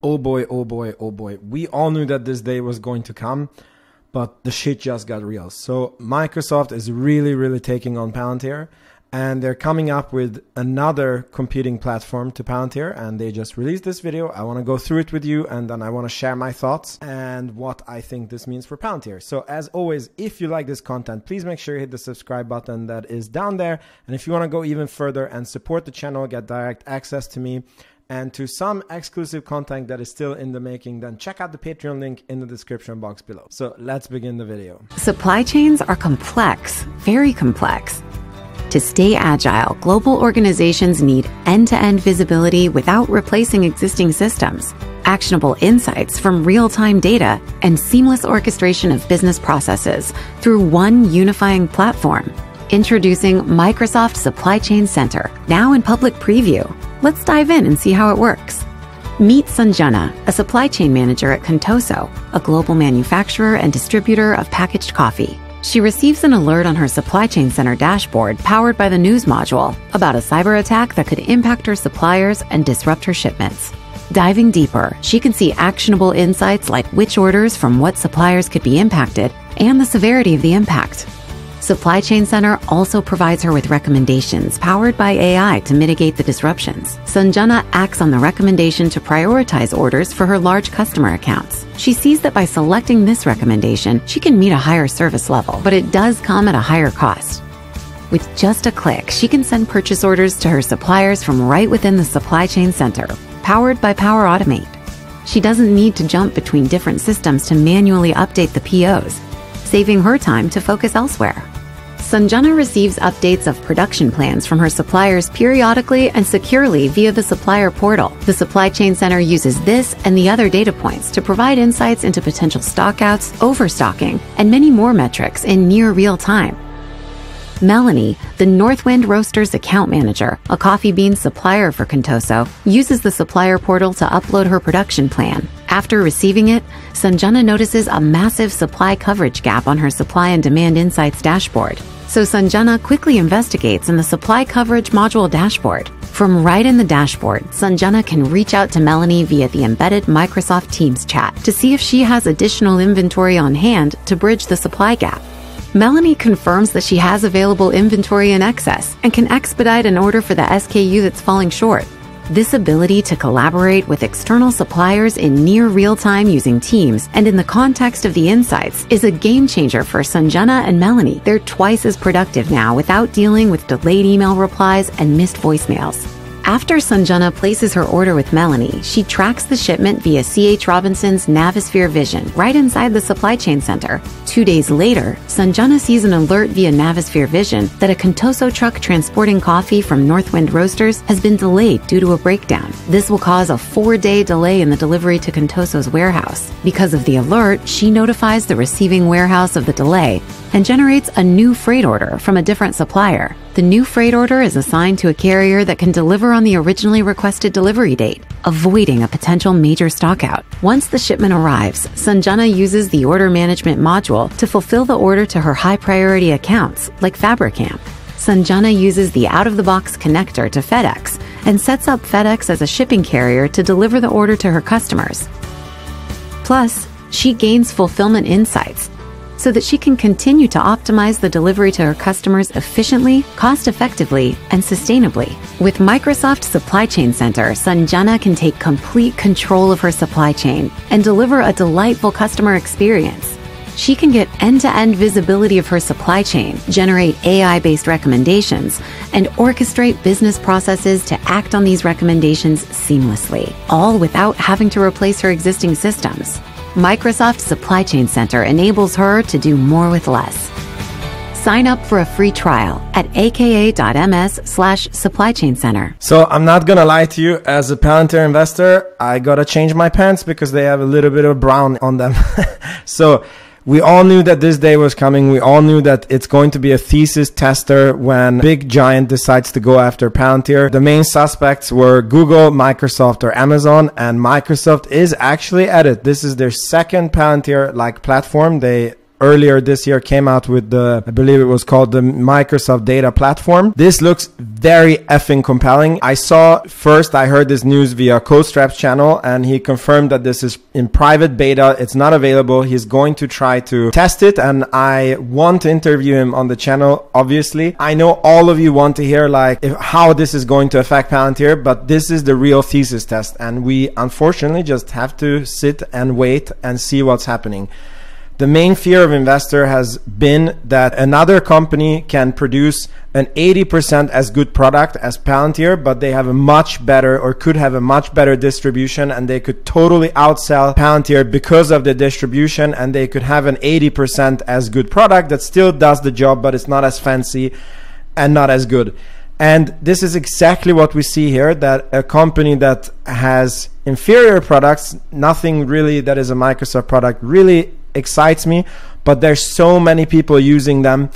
Oh boy, oh boy, oh boy. We all knew that this day was going to come, but the shit just got real. So Microsoft is really, really taking on Palantir and they're coming up with another competing platform to Palantir and they just released this video. I want to go through it with you and then I want to share my thoughts and what I think this means for Palantir. So as always, if you like this content, please make sure you hit the subscribe button that is down there. And if you want to go even further and support the channel, get direct access to me and to some exclusive content that is still in the making, then check out the Patreon link in the description box below. So let's begin the video. Supply chains are complex, very complex. To stay agile, global organizations need end to end visibility without replacing existing systems, actionable insights from real time data, and seamless orchestration of business processes through one unifying platform. Introducing Microsoft Supply Chain Center, now in public preview. Let's dive in and see how it works. Meet Sanjana, a supply chain manager at Contoso, a global manufacturer and distributor of packaged coffee. She receives an alert on her supply chain center dashboard powered by the news module about a cyber attack that could impact her suppliers and disrupt her shipments. Diving deeper, she can see actionable insights like which orders from what suppliers could be impacted and the severity of the impact. Supply Chain Center also provides her with recommendations powered by AI to mitigate the disruptions. Sanjana acts on the recommendation to prioritize orders for her large customer accounts. She sees that by selecting this recommendation, she can meet a higher service level, but it does come at a higher cost. With just a click, she can send purchase orders to her suppliers from right within the Supply Chain Center, powered by Power Automate. She doesn't need to jump between different systems to manually update the POs, saving her time to focus elsewhere. Sanjana receives updates of production plans from her suppliers periodically and securely via the supplier portal. The Supply Chain Center uses this and the other data points to provide insights into potential stockouts, overstocking, and many more metrics in near real time. Melanie, the Northwind Roasters account manager, a coffee bean supplier for Contoso, uses the supplier portal to upload her production plan. After receiving it, Sanjana notices a massive supply coverage gap on her supply and demand insights dashboard. So Sanjana quickly investigates in the supply coverage module dashboard. From right in the dashboard, Sanjana can reach out to Melanie via the embedded Microsoft Teams chat to see if she has additional inventory on hand to bridge the supply gap. Melanie confirms that she has available inventory in excess and can expedite an order for the SKU that's falling short. This ability to collaborate with external suppliers in near real time using Teams and in the context of the insights is a game changer for Sanjana and Melanie. They're twice as productive now without dealing with delayed email replies and missed voicemails. After Sanjana places her order with Melanie, she tracks the shipment via CH Robinson's Navisphere Vision right inside the supply chain center. Two days later, Sanjana sees an alert via Navisphere Vision that a Contoso truck transporting coffee from Northwind Roasters has been delayed due to a breakdown. This will cause a four day delay in the delivery to Contoso's warehouse. Because of the alert, she notifies the receiving warehouse of the delay and generates a new freight order from a different supplier. The new freight order is assigned to a carrier that can deliver on the originally requested delivery date, avoiding a potential major stockout. Once the shipment arrives, Sanjana uses the order management module to fulfill the order to her high priority accounts, like Fabrikam. Sanjana uses the out of the box connector to FedEx and sets up FedEx as a shipping carrier to deliver the order to her customers. Plus, she gains fulfillment insights so that she can continue to optimize the delivery to her customers efficiently, cost effectively, and sustainably. With Microsoft Supply Chain Center, Sanjana can take complete control of her supply chain and deliver a delightful customer experience. She can get end to end visibility of her supply chain, generate AI based recommendations, and orchestrate business processes to act on these recommendations seamlessly, all without having to replace her existing systems. Microsoft Supply Chain Center enables her to do more with less. Sign up for a free trial at aka.ms slash supply chain center. So I'm not gonna lie to you, as a Palantir investor, I gotta change my pants because they have a little bit of brown on them. so we all knew that this day was coming. We all knew that it's going to be a thesis tester when big giant decides to go after Palantir. The main suspects were Google, Microsoft, or Amazon, and Microsoft is actually at it. This is their second Palantir like platform. They earlier this year came out with the, I believe it was called the Microsoft Data Platform. This looks very effing compelling. I saw first, I heard this news via CodeStrap's channel and he confirmed that this is in private beta. It's not available. He's going to try to test it and I want to interview him on the channel, obviously. I know all of you want to hear like if, how this is going to affect Palantir, but this is the real thesis test and we unfortunately just have to sit and wait and see what's happening. The main fear of investor has been that another company can produce an 80% as good product as Palantir, but they have a much better or could have a much better distribution and they could totally outsell Palantir because of the distribution and they could have an 80% as good product that still does the job, but it's not as fancy and not as good. And this is exactly what we see here that a company that has inferior products, nothing really that is a Microsoft product, really excites me, but there's so many people using them.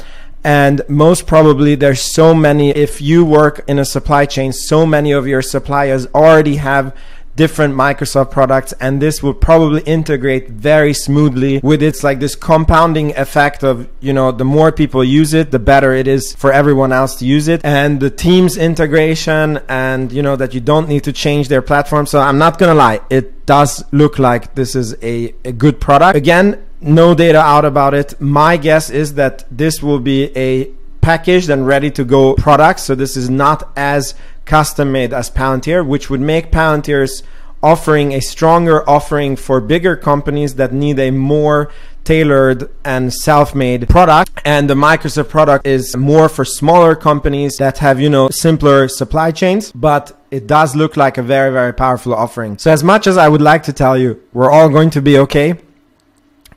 And most probably there's so many, if you work in a supply chain, so many of your suppliers already have different Microsoft products and this will probably integrate very smoothly with its like this compounding effect of you know the more people use it the better it is for everyone else to use it. And the teams integration and you know that you don't need to change their platform. So I'm not gonna lie it does look like this is a, a good product. Again no data out about it. My guess is that this will be a packaged and ready to go products. So this is not as custom made as Palantir, which would make Palantir's offering a stronger offering for bigger companies that need a more tailored and self-made product and the Microsoft product is more for smaller companies that have you know simpler supply chains but it does look like a very very powerful offering so as much as I would like to tell you we're all going to be okay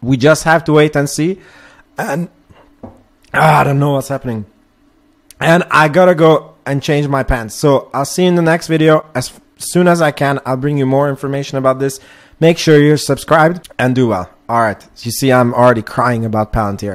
we just have to wait and see. And ah, I don't know what's happening. And I gotta go and change my pants. So I'll see you in the next video. As soon as I can, I'll bring you more information about this. Make sure you're subscribed and do well. All right. You see, I'm already crying about Palantir.